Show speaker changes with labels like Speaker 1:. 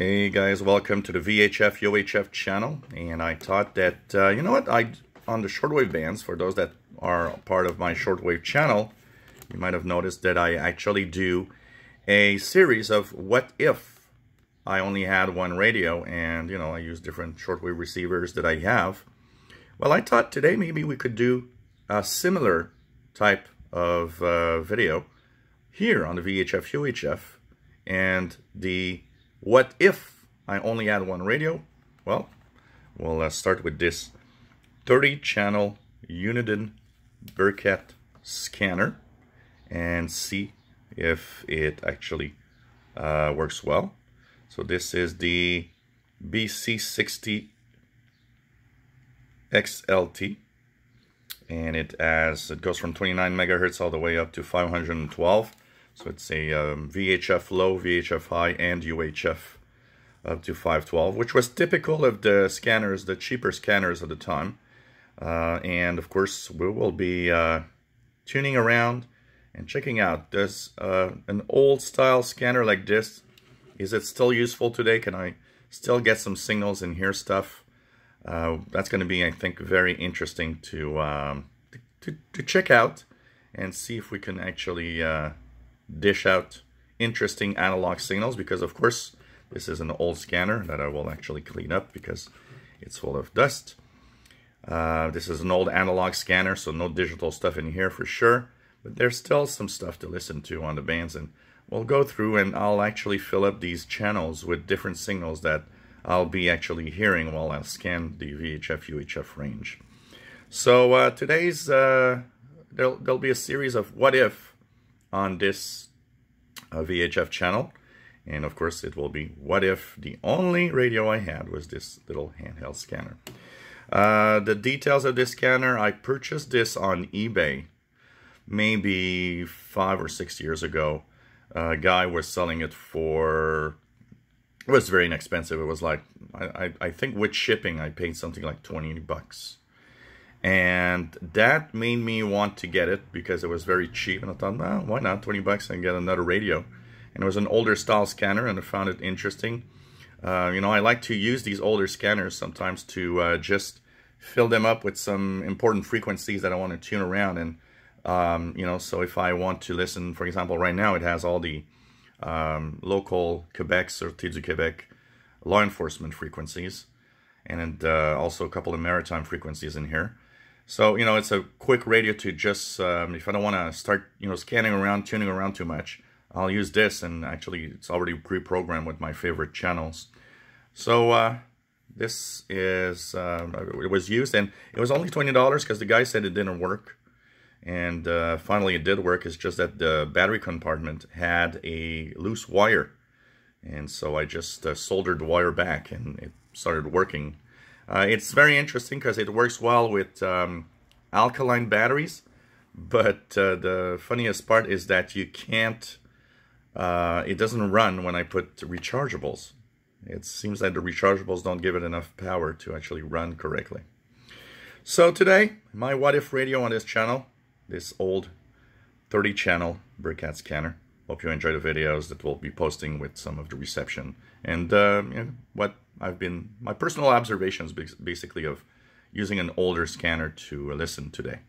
Speaker 1: Hey guys, welcome to the VHF UHF channel. And I thought that, uh, you know what, I on the shortwave bands, for those that are part of my shortwave channel, you might have noticed that I actually do a series of what if I only had one radio and, you know, I use different shortwave receivers that I have. Well, I thought today maybe we could do a similar type of uh, video here on the VHF UHF and the what if I only had one radio? Well, we'll uh, start with this 30 channel Uniden Bearcat scanner and see if it actually uh, works well. So this is the BC60 XLT and it has it goes from 29 megahertz all the way up to 512 so it's a um, VHF low, VHF high, and UHF up to 512, which was typical of the scanners, the cheaper scanners at the time. Uh, and of course, we will be uh, tuning around and checking out. Does uh, an old style scanner like this, is it still useful today? Can I still get some signals and hear stuff? Uh, that's going to be, I think, very interesting to, um, to, to, check out and see if we can actually uh, dish out interesting analog signals because of course this is an old scanner that I will actually clean up because it's full of dust. Uh, this is an old analog scanner so no digital stuff in here for sure but there's still some stuff to listen to on the bands and we'll go through and I'll actually fill up these channels with different signals that I'll be actually hearing while I scan the VHF UHF range. So uh, today's uh, there'll, there'll be a series of what if on this uh, VHF channel. And of course it will be what if the only radio I had was this little handheld scanner. Uh, the details of this scanner, I purchased this on eBay maybe five or six years ago. A guy was selling it for, it was very inexpensive. It was like, I, I, I think with shipping, I paid something like 20 bucks. And that made me want to get it because it was very cheap. And I thought, well, why not? 20 bucks and get another radio. And it was an older style scanner and I found it interesting. Uh, you know, I like to use these older scanners sometimes to uh, just fill them up with some important frequencies that I want to tune around. And, um, you know, so if I want to listen, for example, right now it has all the um, local Quebec, Sûreté du Québec law enforcement frequencies and uh, also a couple of maritime frequencies in here. So, you know, it's a quick radio to just, um, if I don't want to start, you know, scanning around, tuning around too much, I'll use this and actually it's already pre-programmed with my favorite channels. So, uh, this is, uh, it was used and it was only $20 because the guy said it didn't work. And uh, finally it did work. It's just that the battery compartment had a loose wire. And so I just uh, soldered the wire back and it started working uh, it's very interesting because it works well with um, alkaline batteries, but uh, the funniest part is that you can't, uh, it doesn't run when I put rechargeables. It seems that the rechargeables don't give it enough power to actually run correctly. So today, my what if radio on this channel, this old 30 channel Bearcat scanner. Hope you enjoy the videos that we'll be posting with some of the reception and uh, you know, what I've been, my personal observations basically of using an older scanner to listen today.